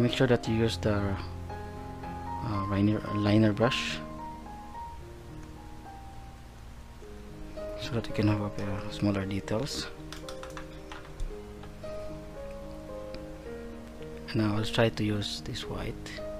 make sure that you use the uh, liner, liner brush. So that you can have uh, smaller details. Now I'll try to use this white.